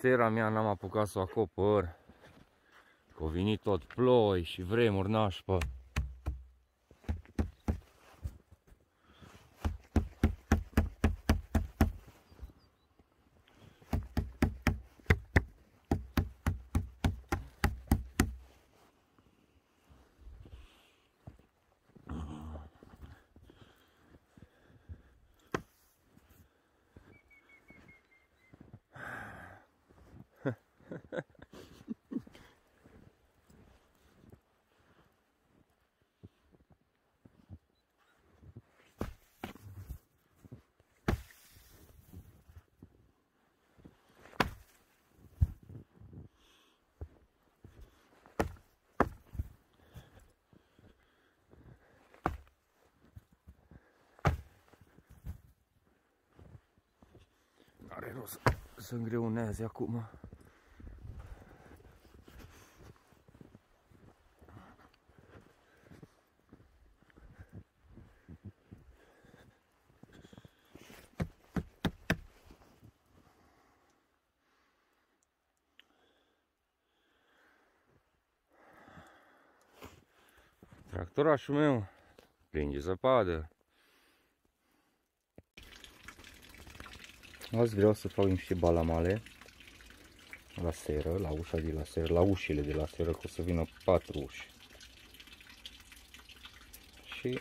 Sera mea n-am apucat să o acopăr. Că a venit tot ploi și vremuri nașpă. Are rost să îngreuneze acum. Tractorașul meu plinge zăpadă. Azi vreau să fac niște balamale la seră, la ușa de la seră, la ușile de la seră, că o să vină patru uși. Și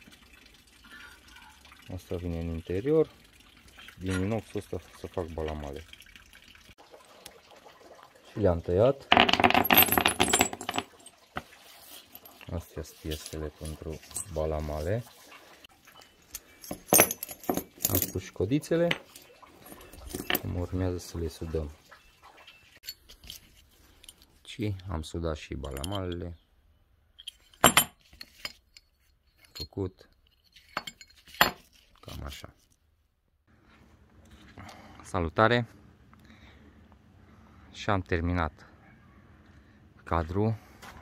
asta vine în interior și din inoxul ăsta să fac balamale. Și le-am tăiat. Astea sunt piesele pentru balamale. Am pus și codițele. Acum urmează să le sudăm. Și am sudat și balamalele. Făcut cam așa. Salutare! Și am terminat cadrul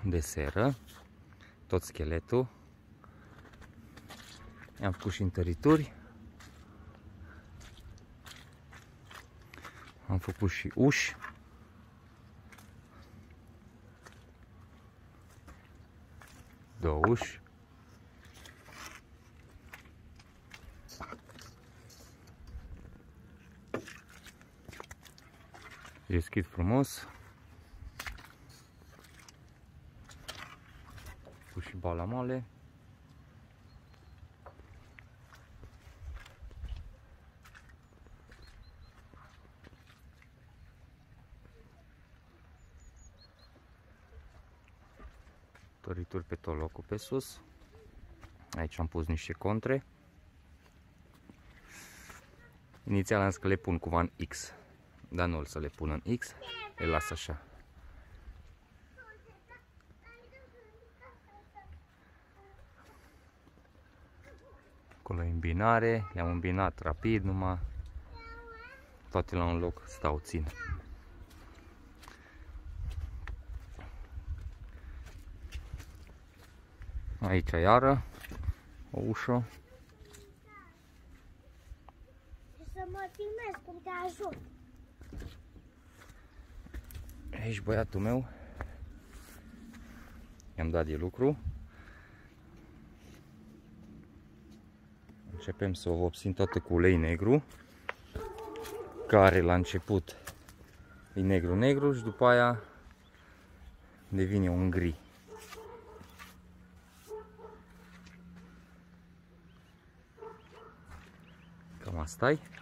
de seră, tot scheletul. I-am făcut și întărituri. Am făcut și uși. Două uși. Deschid frumos. Cu și balamale. Torituri pe tot locul pe sus. Aici am pus niște contre. Inițial am zis că le pun cumva în X, dar nu o să le pun în X, le las așa. Acolo e îmbinare, le-am îmbinat rapid numai, toate la un loc stau țin. Aici iară o ușă. Să mă filmez cum te ajut. Aici băiatul meu. I-am dat de lucru. Începem să o vopsim toată cu ulei negru. Care la început e negru-negru și după aia devine un gri. Cam asta -i.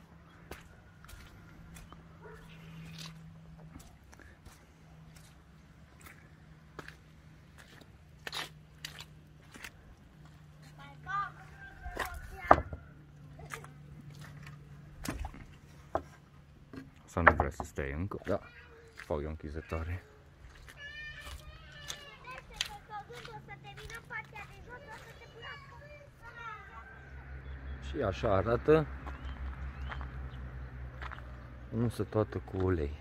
Sau nu vrea să stai încă? Da. Fac eu închizătoare. Și așa arată. Nu se toată cu ulei.